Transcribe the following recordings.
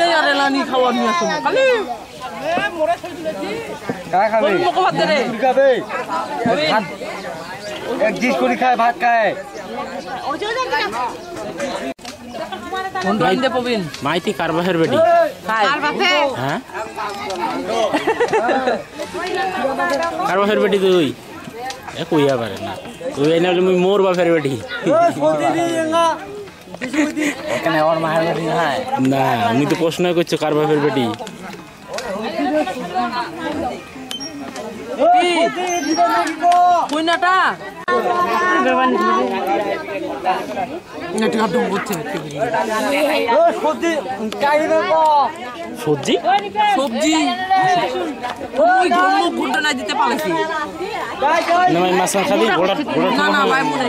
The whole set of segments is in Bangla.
নাই আর এলানি খাওয়া নিয়ে খালি। ডিশ করে খায় ভাত খায় মাইতি কারবাহের বেটি খাই। হ্যাঁ কারবাহের বেটি তুই এ কইয়া পারে না। তুই এনে মুই মোর বাপের বেটি এখানে আমার মায়ের বাড়ি নাই। না আমি তো প্রশ্ন করছ কার বাপের বেটি কইনাটা সবজি সবজি ঘণ্টা না দিতে পারছি না ভাই মাছ খাবি গোড়া গোড়া না না ভাই মনে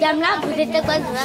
জামলা ঘুরেতে কয় ঘোরা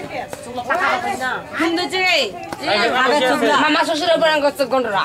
নাতে মামা শ্বশুরের উপর গন্ডরা